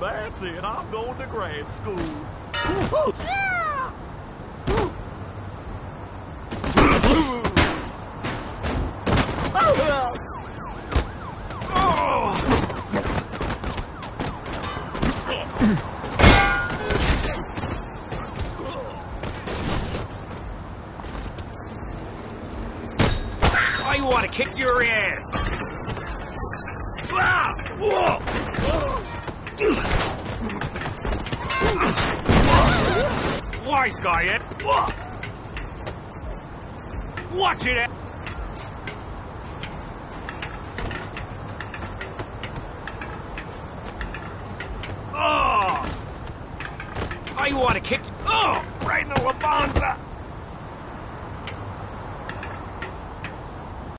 That's it. I'm going to grad school. I want to kick your ass. Ah! Whoa! Wise guy. Whoa! Watch it, Ed. Oh! I want to kick. Oh! Right in the Labanza!